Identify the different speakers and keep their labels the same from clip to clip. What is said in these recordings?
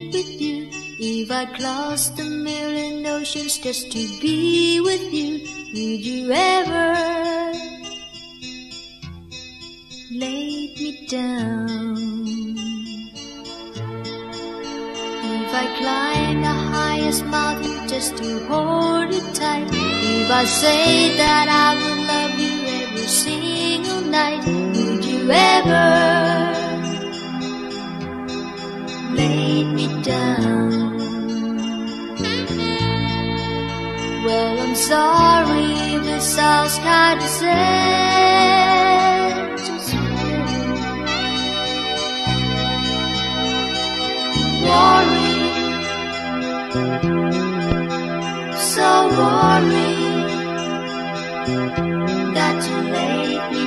Speaker 1: with you. If I crossed a million oceans just to be with you, would you ever lay me down? If I climb the highest mountain just to hold you tight, if I say that I will love you every single night, would you ever? laid me down. Well, I'm sorry, this sounds kind of sad. Worry, so worried that you laid me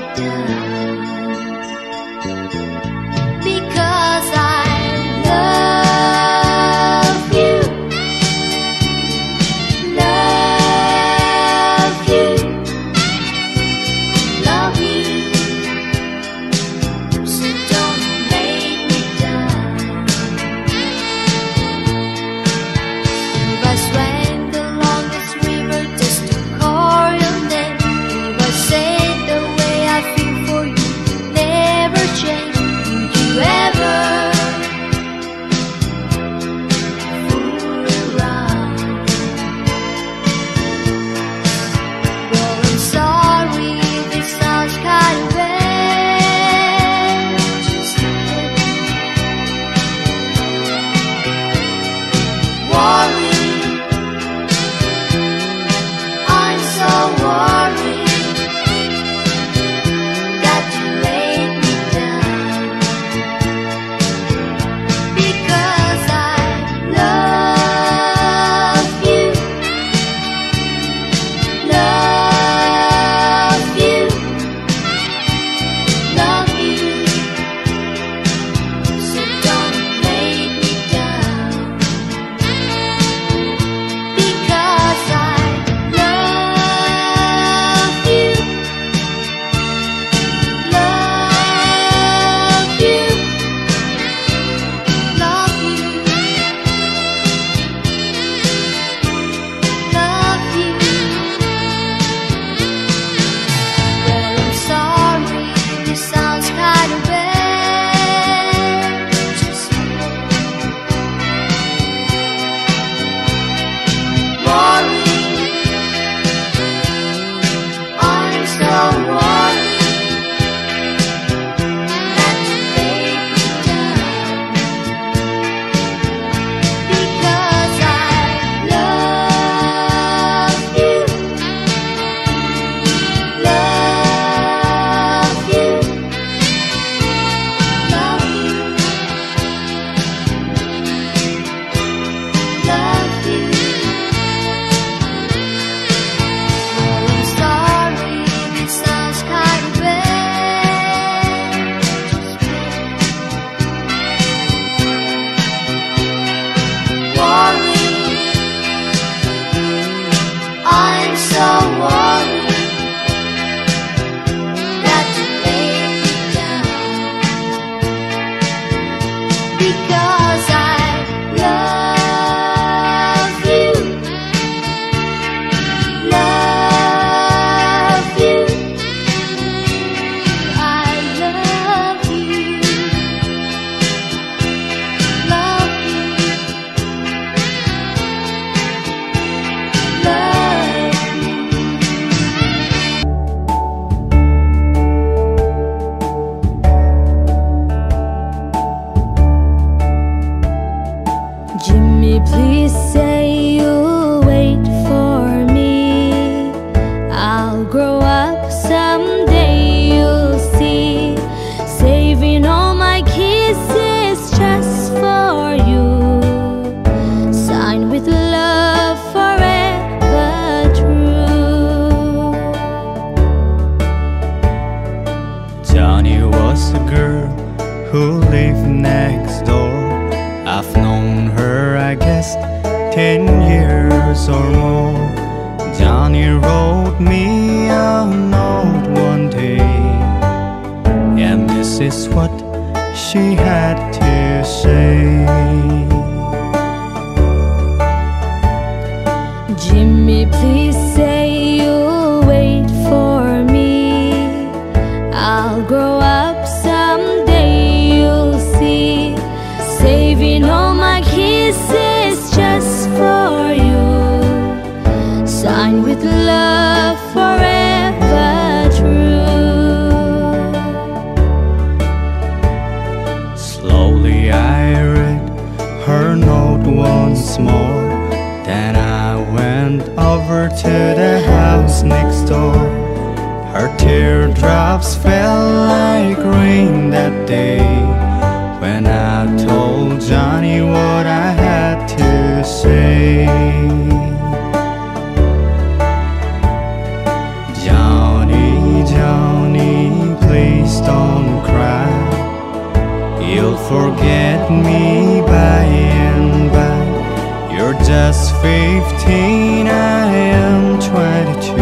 Speaker 1: just
Speaker 2: 15, I am 22.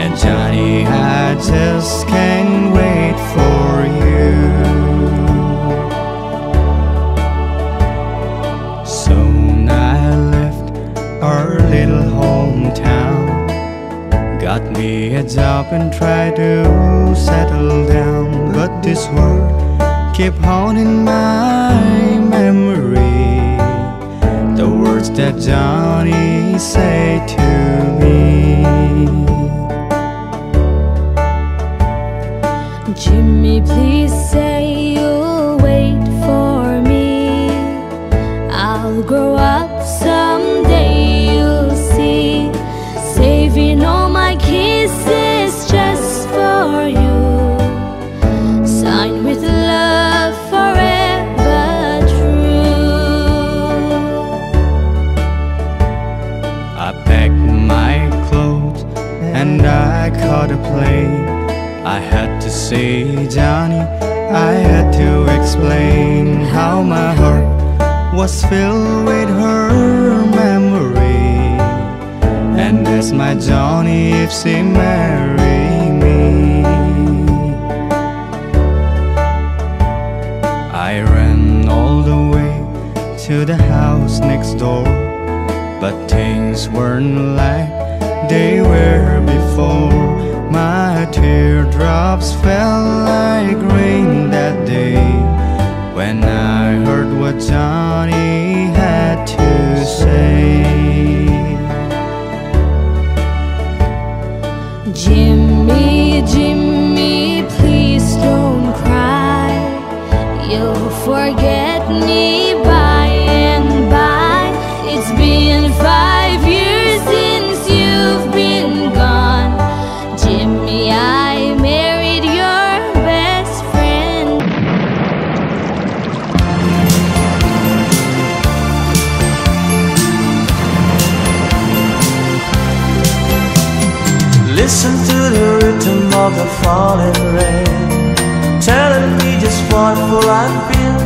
Speaker 2: And Johnny, I just can't wait for you. Soon I left our little hometown. Got me a job and tried to settle down. But this word keep haunting my memory. That Johnny say to me.
Speaker 1: Jimmy, please say
Speaker 2: say, Johnny, I had to explain how my heart was filled with her memory. And that's my Johnny if she marry me. I ran all the way to the house next door. But things weren't like they were before. My teardrops fell like rain that day when I heard what Johnny had to say.
Speaker 1: Jimmy, Jimmy,
Speaker 3: falling rain, telling me just what fool I've been.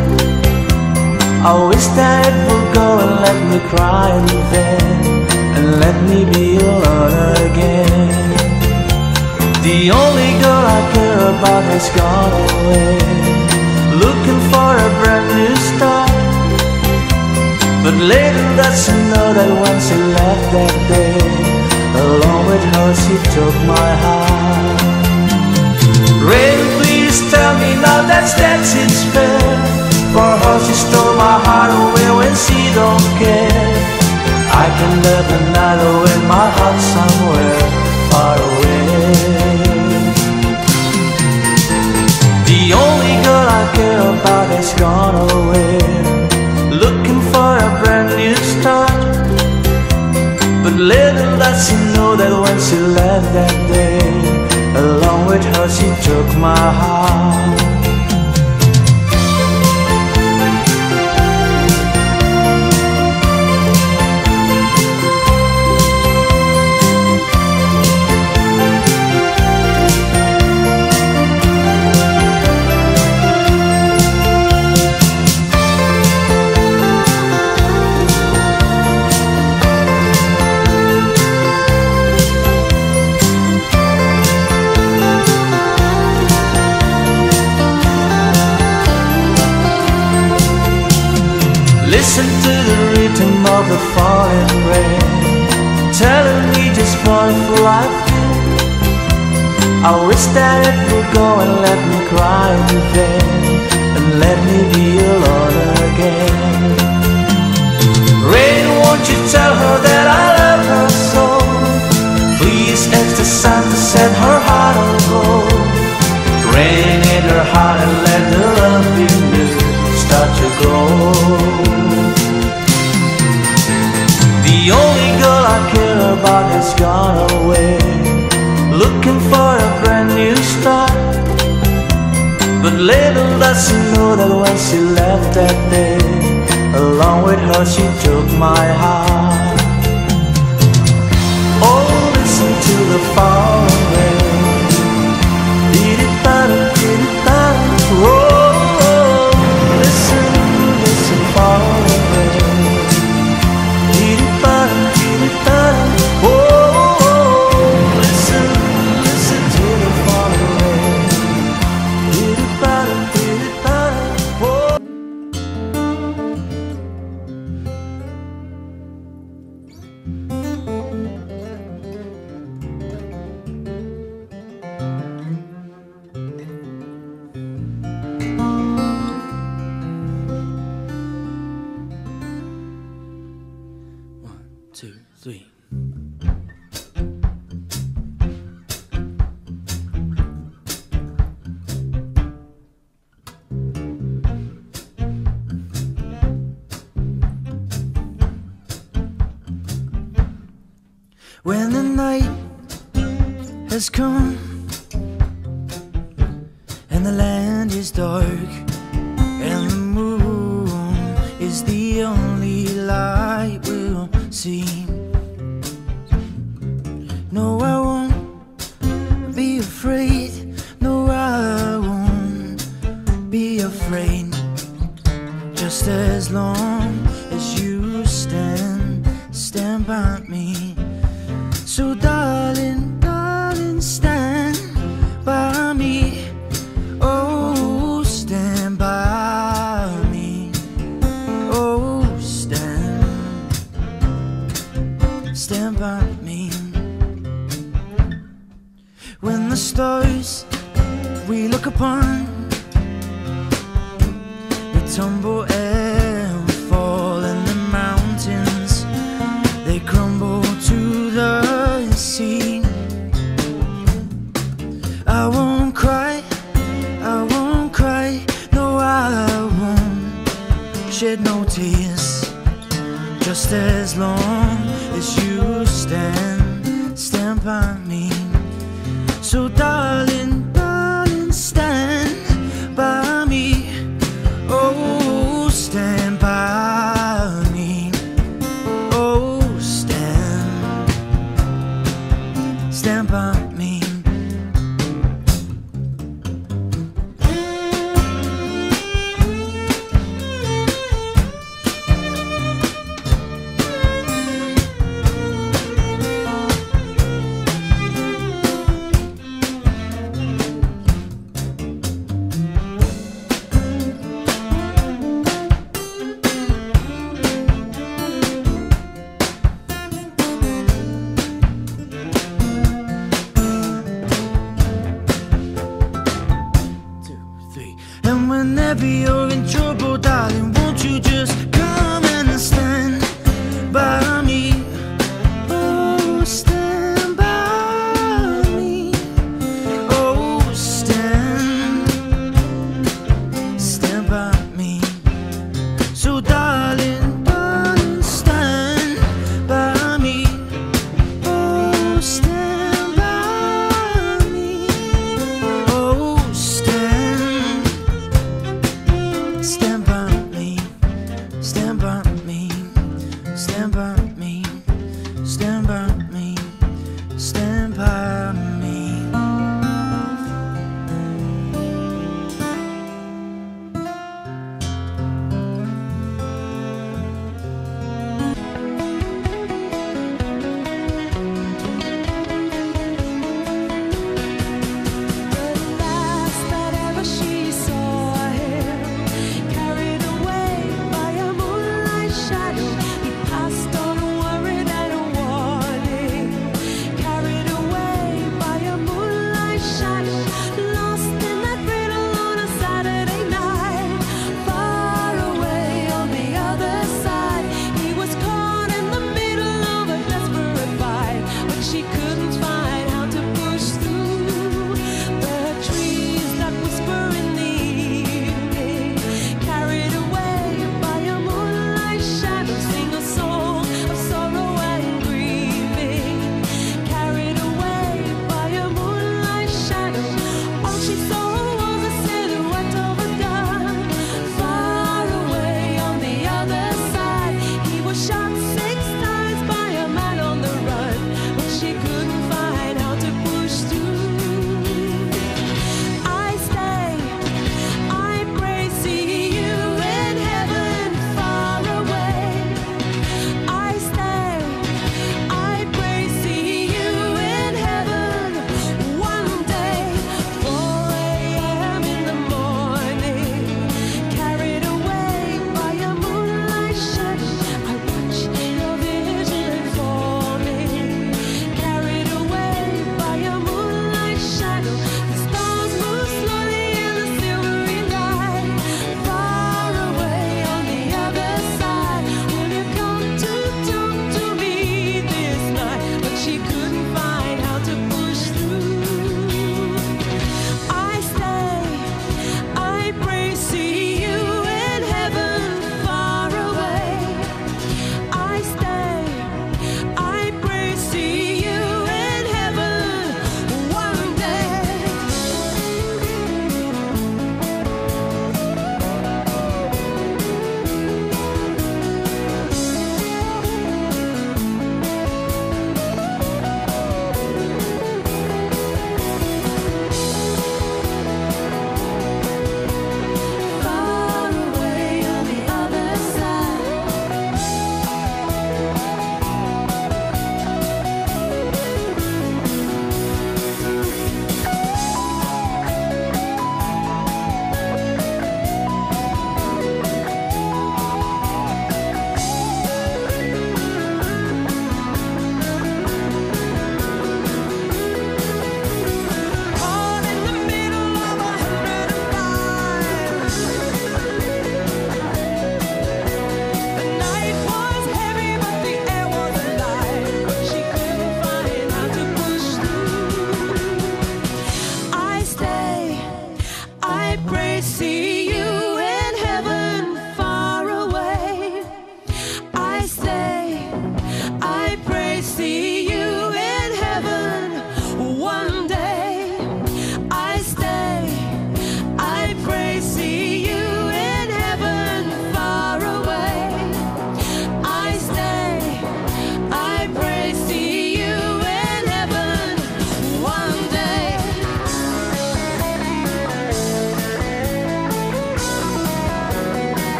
Speaker 3: I wish that it would go and let me cry in vain, and let me be alone again. The only girl I care about has gone away, looking for a brand new start. But later that's to know that when she left that day, along with her she took my heart. Rain, please tell me now that's that's it's fair. For her she stole my heart oh, away when she don't care. I can live the night oh, away, my heart somewhere far away. The only girl I care about has gone away, looking for a brand new start. But little does she know that when she left that she took my heart.
Speaker 4: static little does she know that when she left that day Along with her she took my heart. Oh, listen to the falling rain
Speaker 5: Did it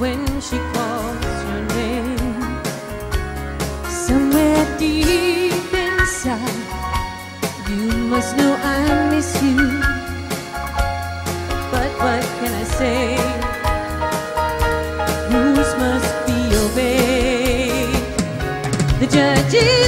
Speaker 5: when
Speaker 6: she calls your name. Somewhere deep inside, you must know I miss you. But what can I say? Rules must be obeyed. The judges.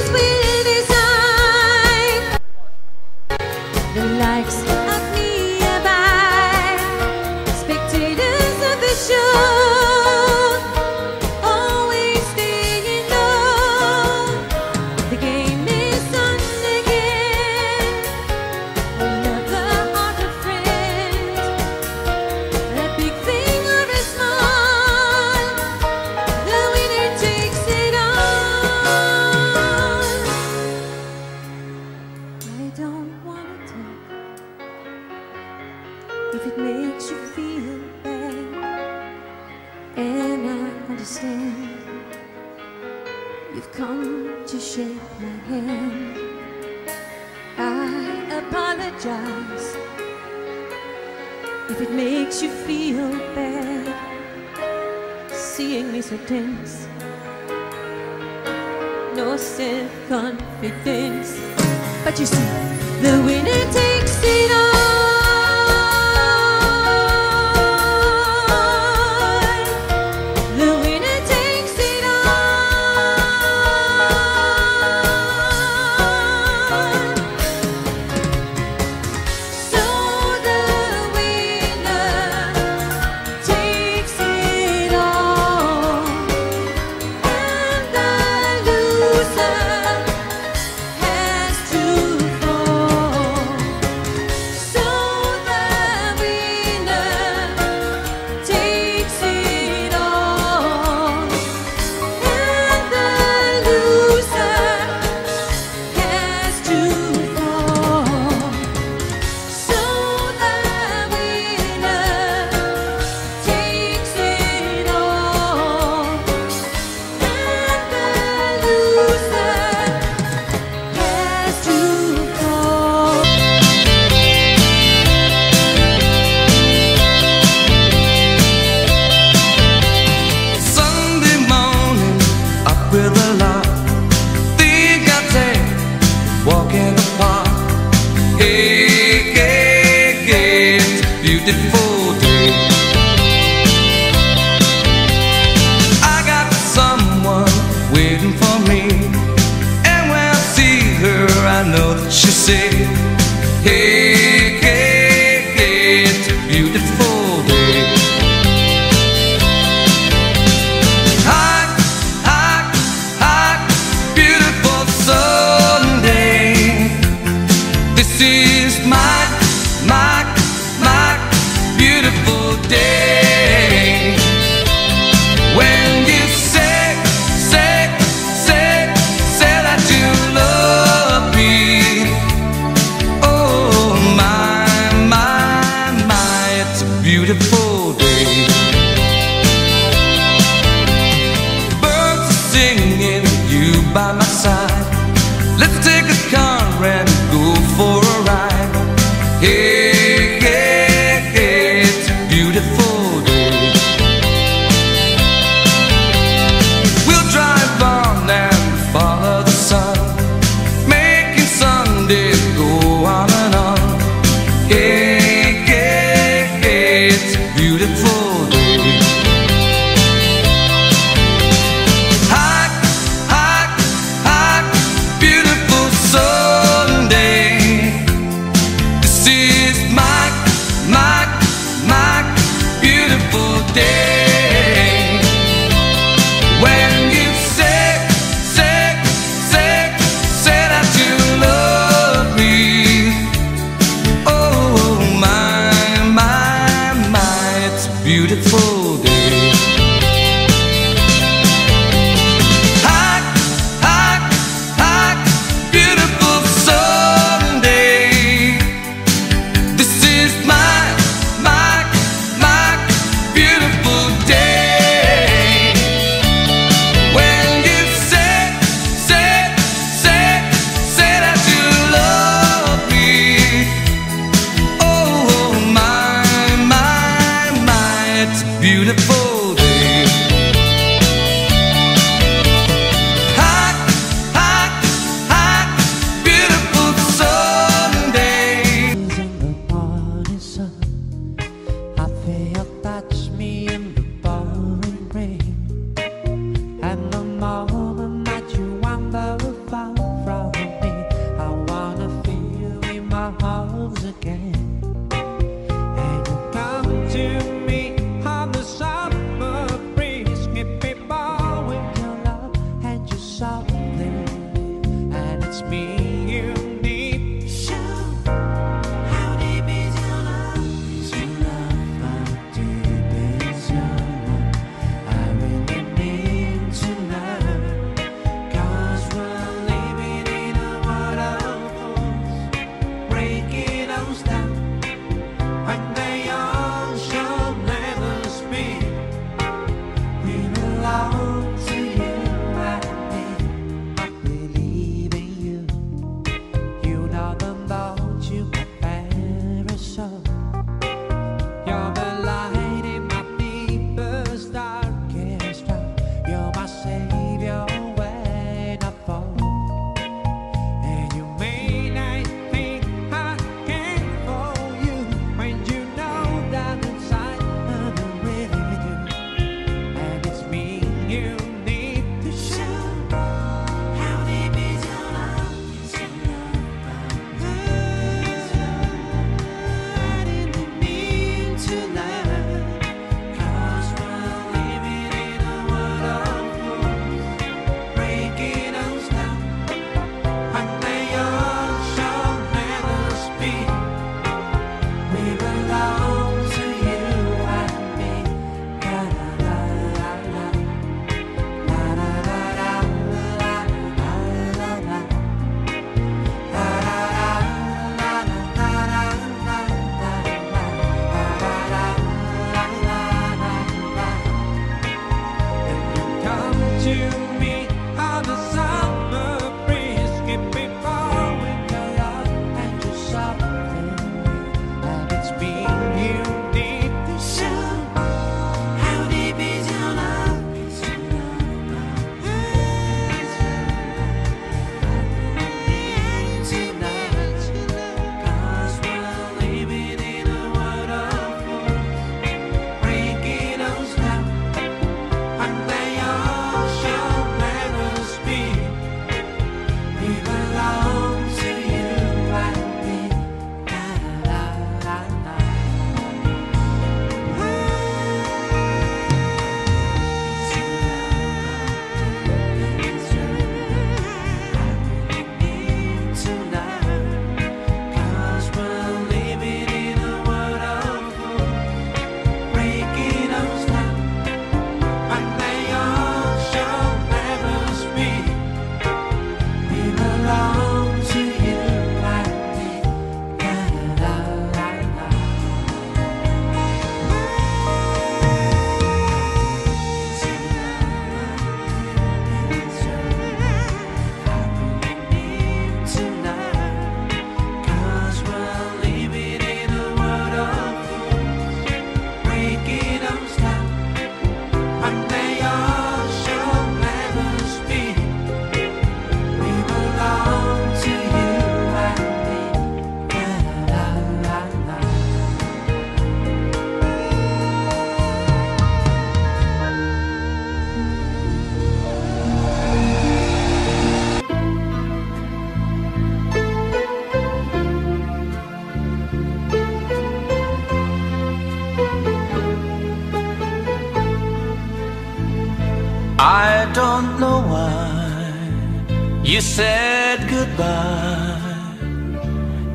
Speaker 6: you
Speaker 3: said goodbye.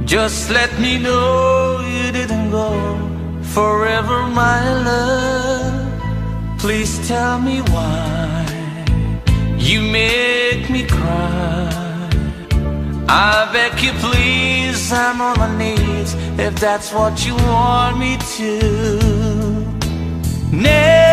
Speaker 3: Just let me know you didn't go forever, my love. Please tell me why you make me cry. I beg you, please, I'm on my knees if that's what you want me to. Never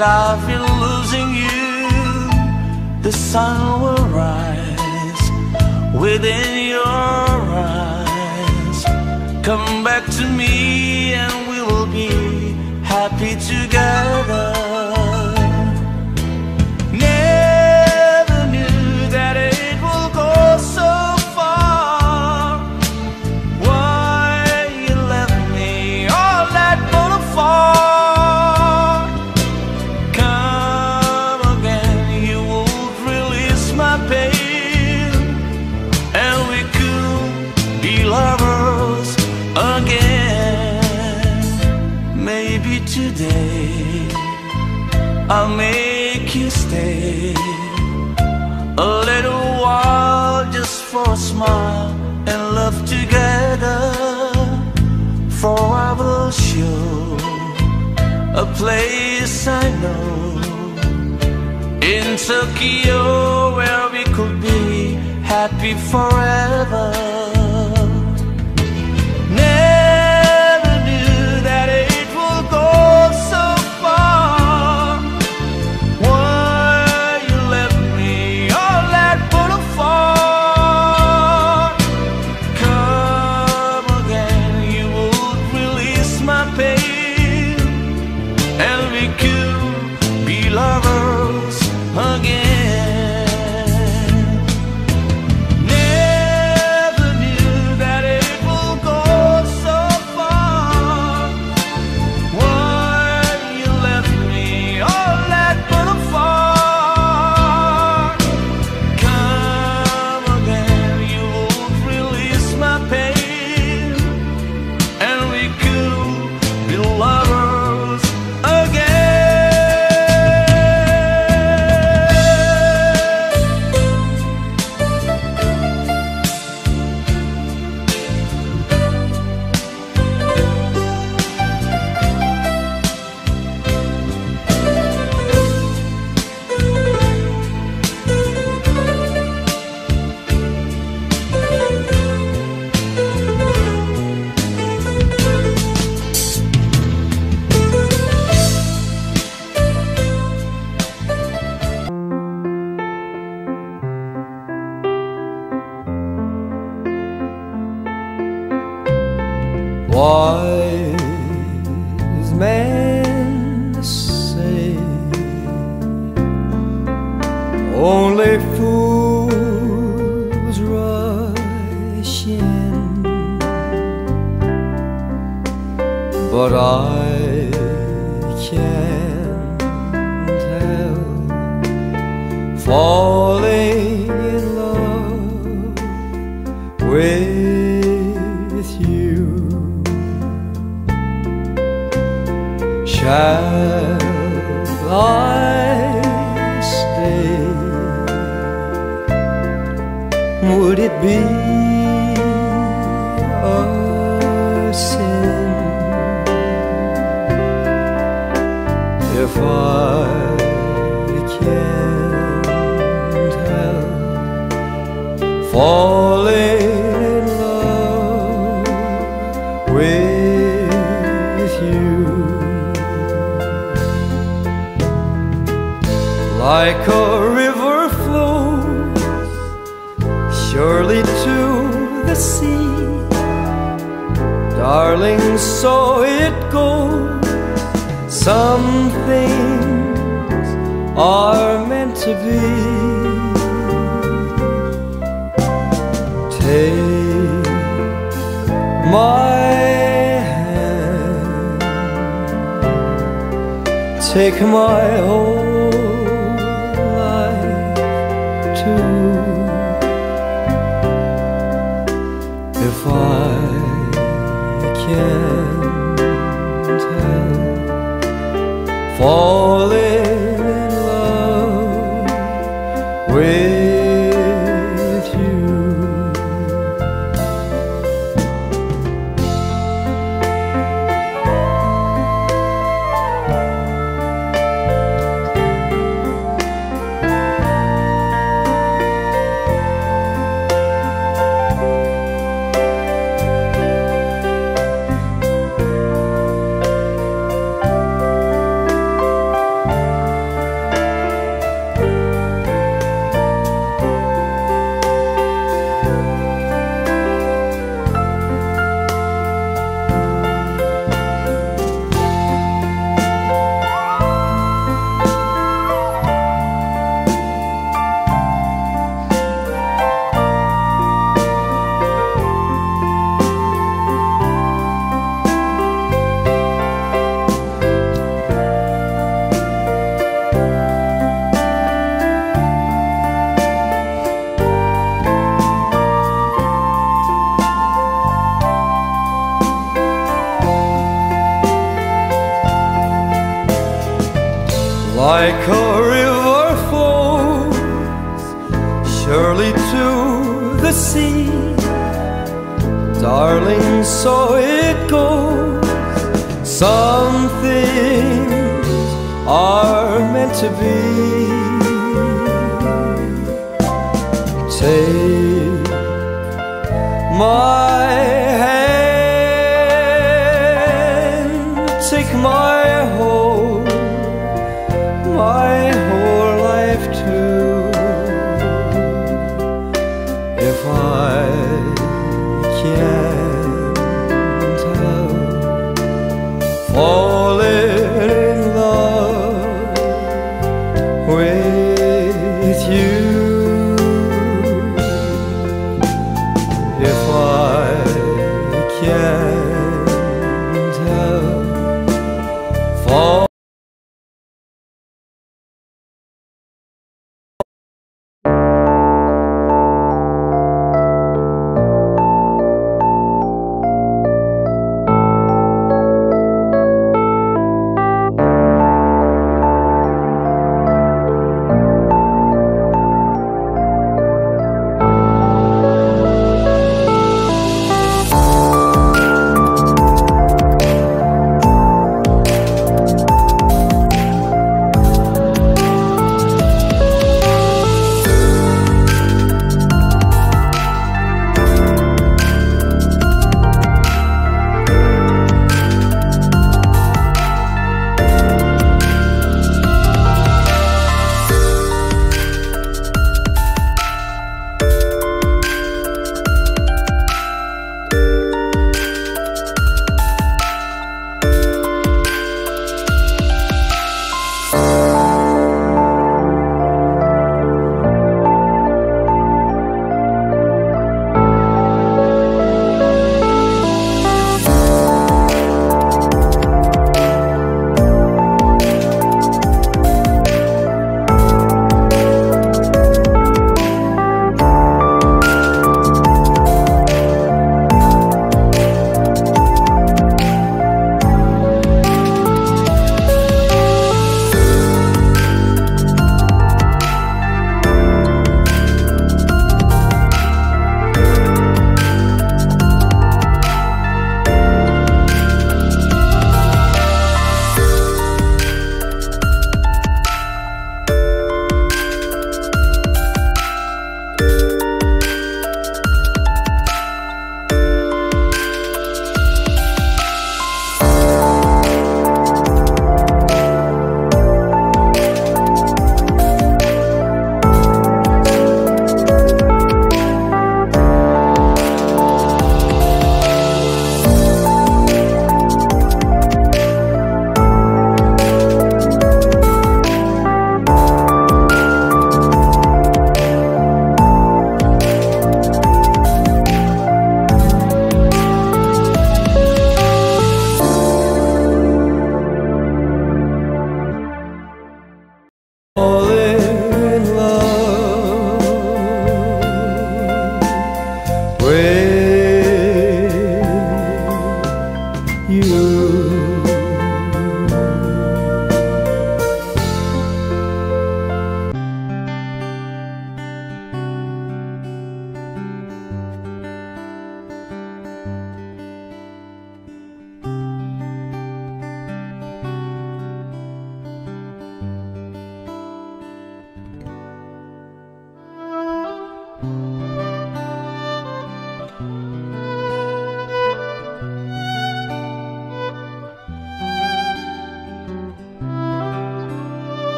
Speaker 3: that I feel losing you, the sun will rise within your eyes. Come back to me and we will be happy together. place I know. In Tokyo where we could be happy forever.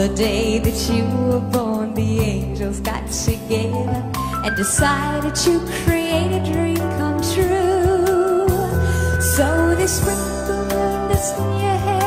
Speaker 5: the
Speaker 7: day that you were born, the angels got together and decided to create a dream come true. So they sprinkled dust in your hair.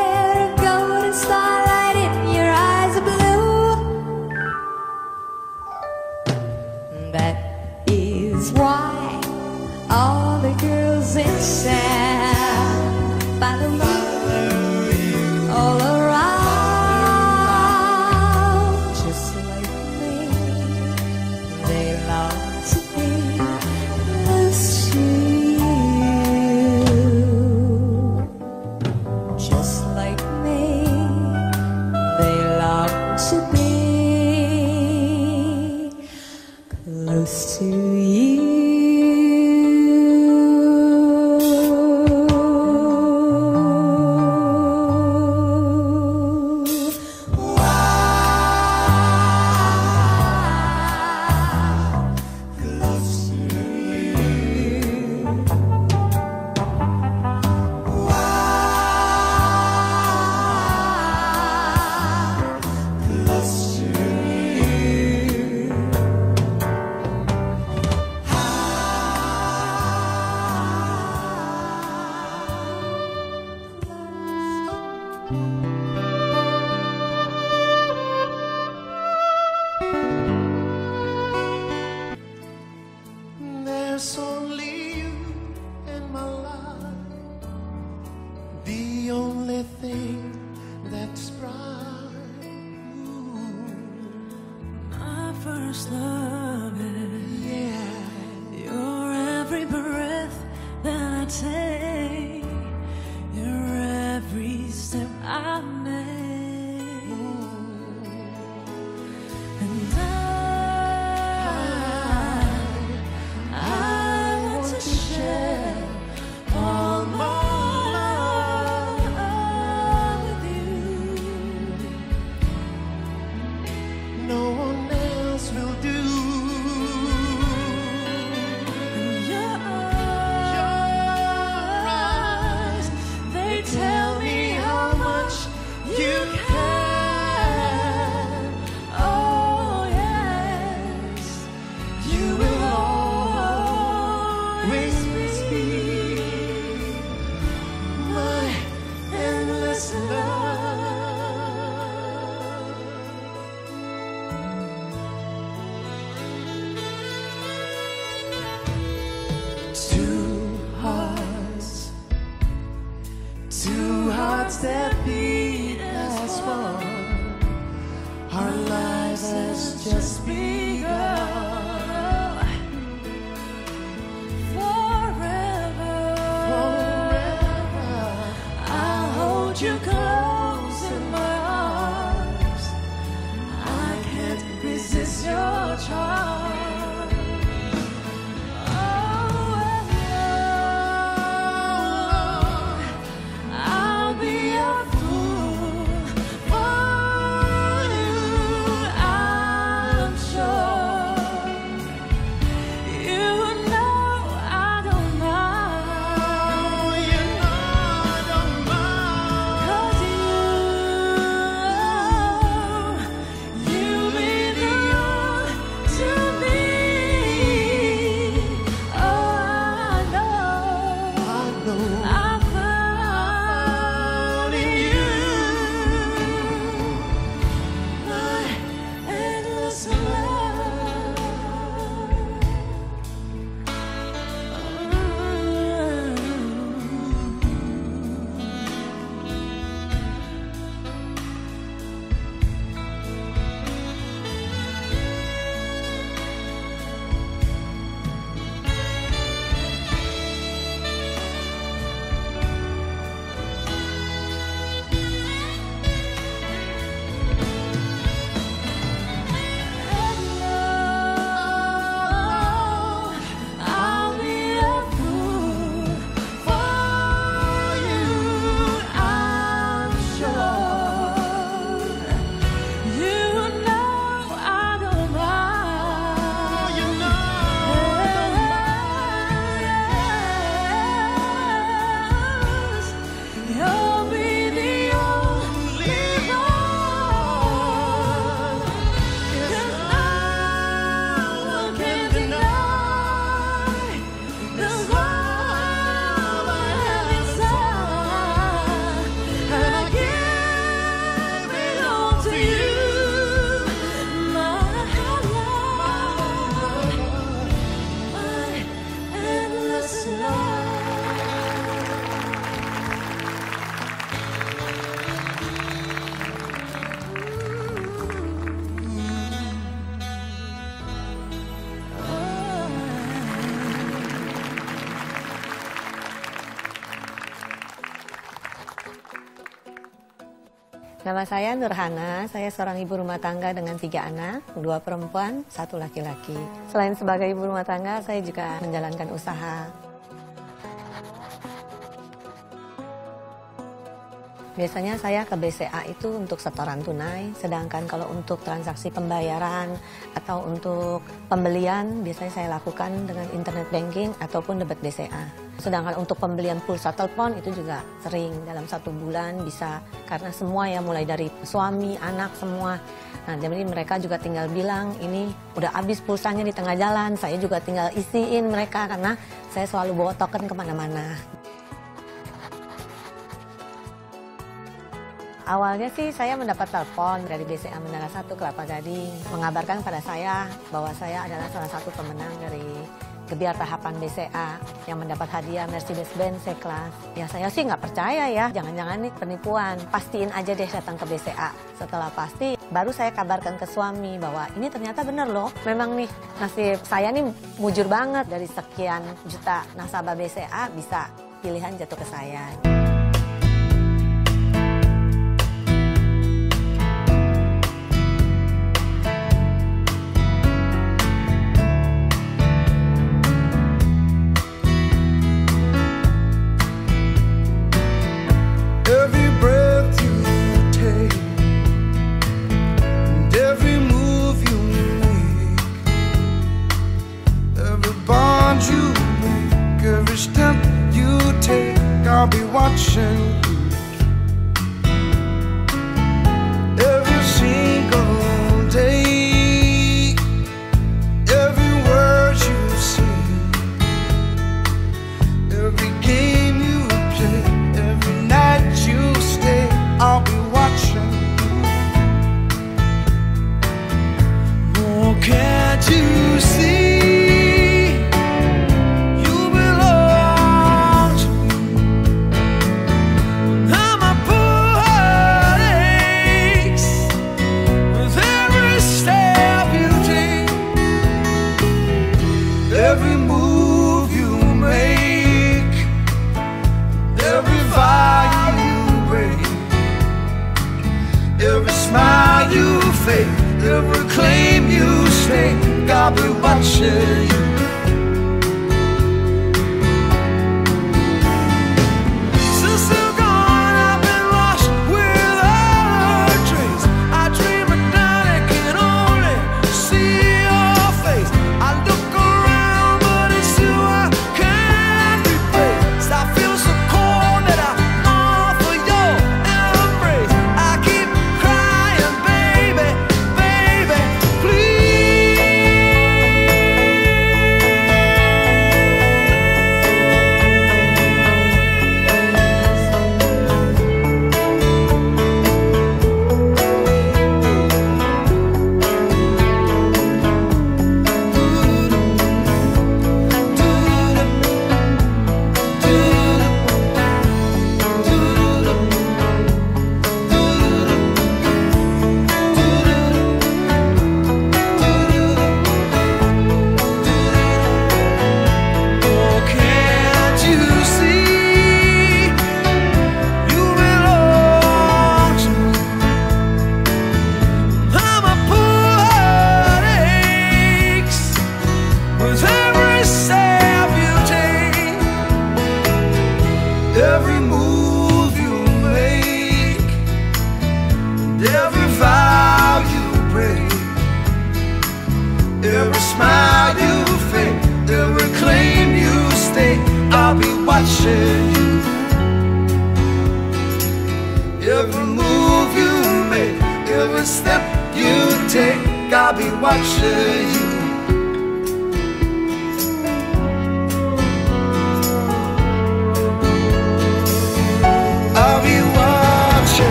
Speaker 7: just be
Speaker 8: Nama saya Nurhana, saya seorang ibu rumah tangga dengan tiga anak, dua perempuan, satu laki-laki. Selain sebagai ibu rumah tangga, saya juga menjalankan usaha. Biasanya saya ke BCA itu untuk setoran tunai, sedangkan kalau untuk transaksi pembayaran atau untuk pembelian biasanya saya lakukan dengan internet banking ataupun debit BCA. Sedangkan untuk pembelian pulsa telepon itu juga sering dalam satu bulan bisa karena semua ya mulai dari suami, anak semua. Nah jadi mereka juga tinggal bilang ini udah habis pulsanya di tengah jalan, saya juga tinggal isiin mereka karena saya selalu bawa token ke mana-mana. Awalnya sih saya mendapat telepon dari BCA Menara 1 Kelapa Gading mengabarkan pada saya bahwa saya adalah salah satu pemenang dari gebiar tahapan BCA yang mendapat hadiah Mercedes-Benz C-Class. Ya saya sih nggak percaya ya, jangan-jangan nih penipuan. Pastiin aja deh datang ke BCA. Setelah pasti, baru saya kabarkan ke suami bahwa ini ternyata bener loh. Memang nih nasib saya nih mujur banget dari sekian juta nasabah BCA bisa pilihan jatuh ke saya.
Speaker 5: I'll be watching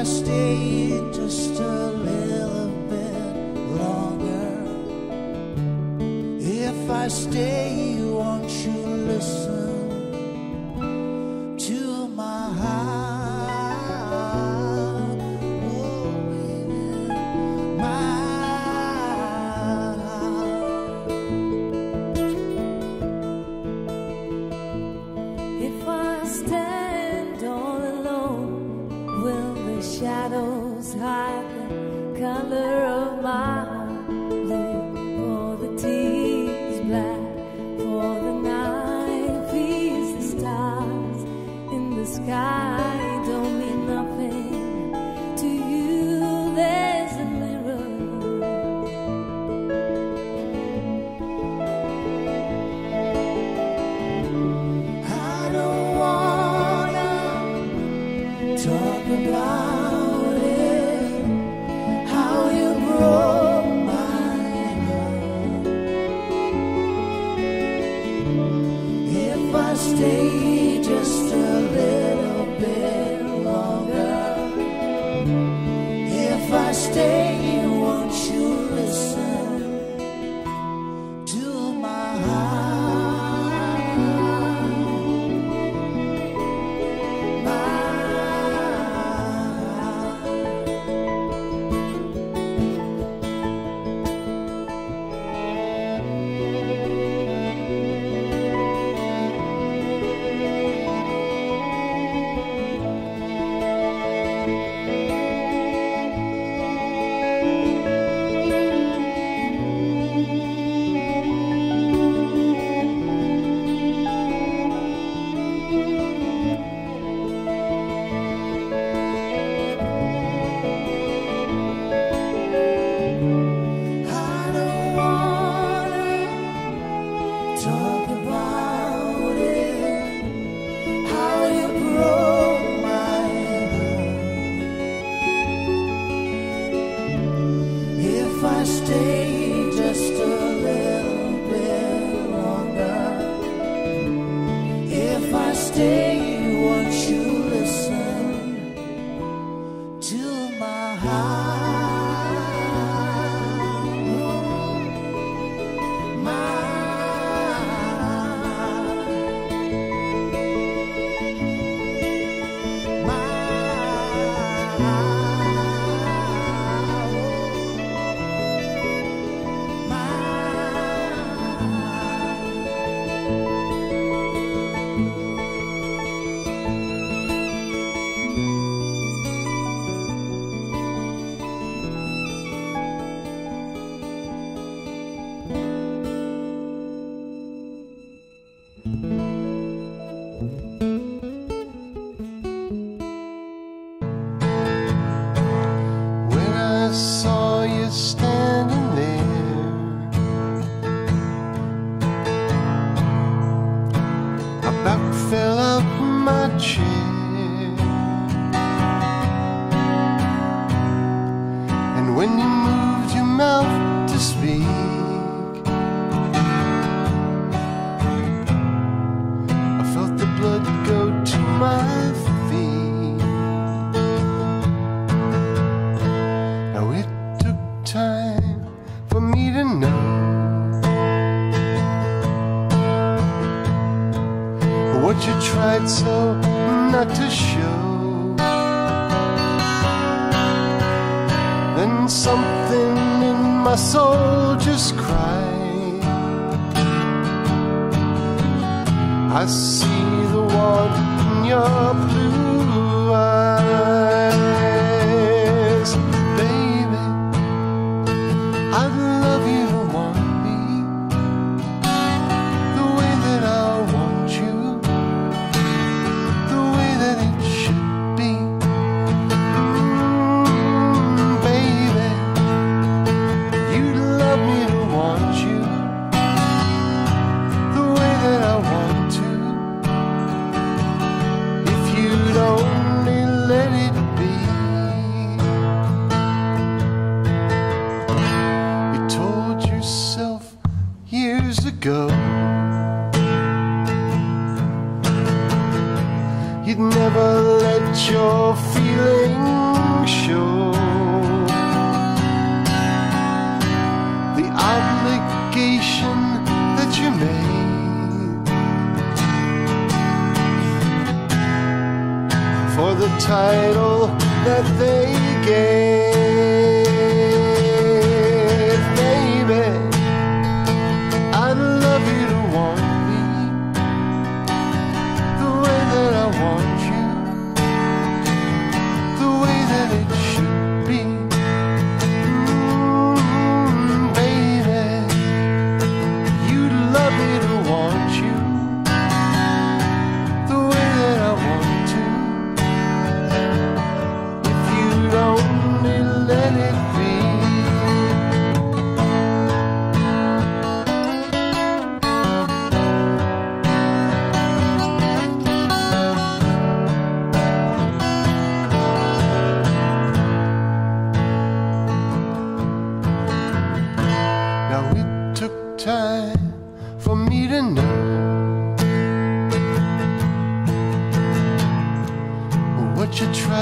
Speaker 5: I
Speaker 9: stayed just a little bit longer, if I stay.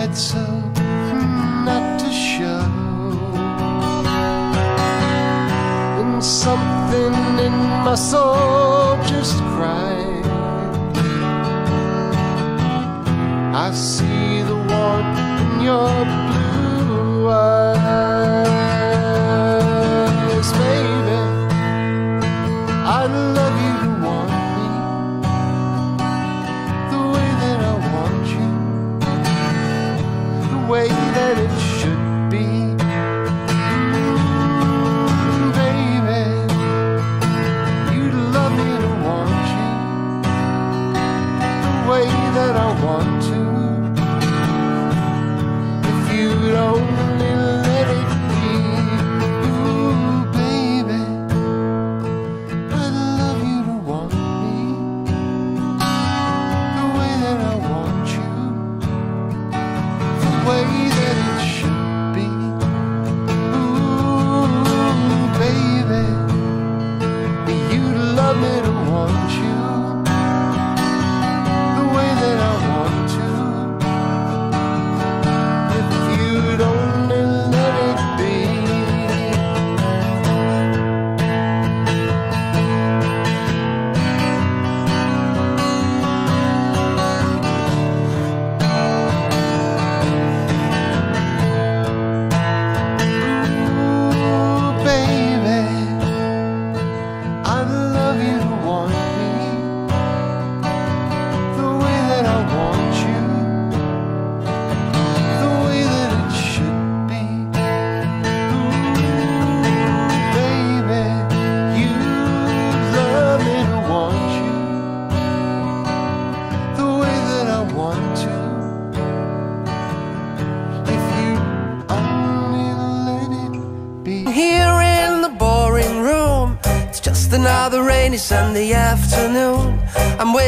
Speaker 9: You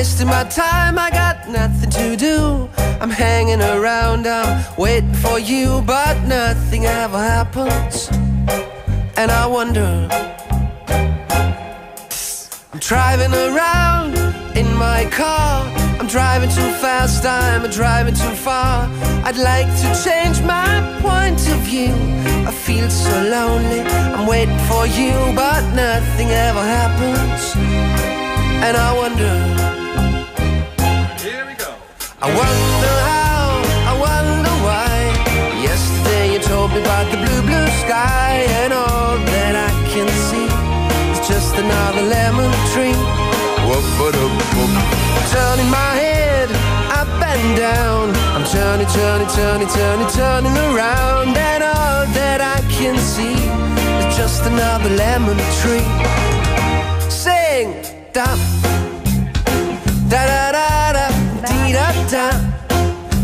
Speaker 10: wasting my time, I got nothing to do. I'm hanging around, I'm waiting for you, but nothing ever happens. And I wonder. I'm driving around in my car. I'm driving too fast, I'm driving too far. I'd like to change my point of view. I feel so lonely, I'm waiting for you, but nothing ever happens. And I wonder. I wonder how, I wonder why. Yesterday you told me about the blue, blue sky, and all that I can see is just another lemon tree. Turning my head up and down. I'm turning, turning, turning, turning, turning around, and all that I can see is just another lemon tree. Sing, da da da da, da da,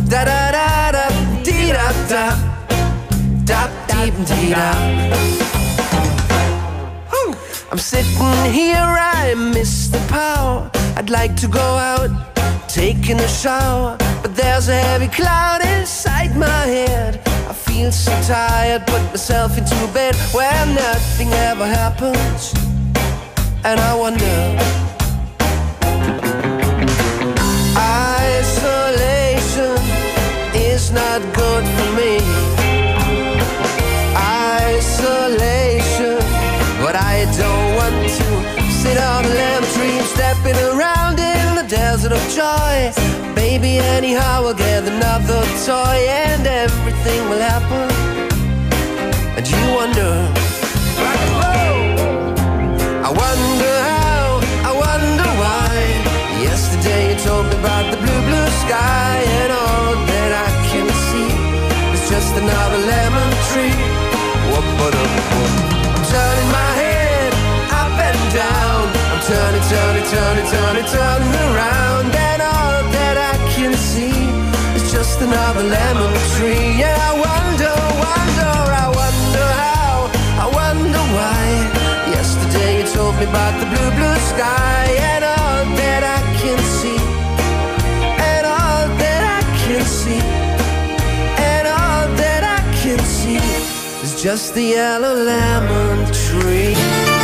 Speaker 10: da da da da, dee da da, da dee dee da. I'm sitting here, I miss the power. I'd like to go out, taking a shower, but there's a heavy cloud inside my head. I feel so tired, put myself into a bed where nothing ever happens, and I wonder.
Speaker 11: Joy. Baby, anyhow, we'll get another toy and everything will happen. And you wonder, I wonder how, I wonder why. Yesterday you told me about the blue, blue sky, and all that I can see is just another lemon tree. Whoop. I'm turning I'm turning, turning, turning, turning, turning around, and all that I can see is just another lemon tree. Yeah, I wonder, wonder, I wonder how, I wonder why. Yesterday you told me about the blue, blue sky, and all that I can see, and all that I can see, and all that I can see is just the yellow lemon tree.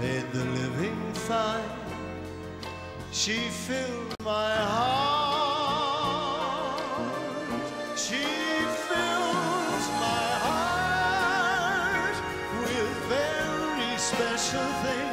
Speaker 9: made the living fine. She filled my heart. She fills my heart with very special things.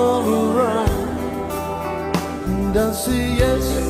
Speaker 9: I all around? And I'll say yes,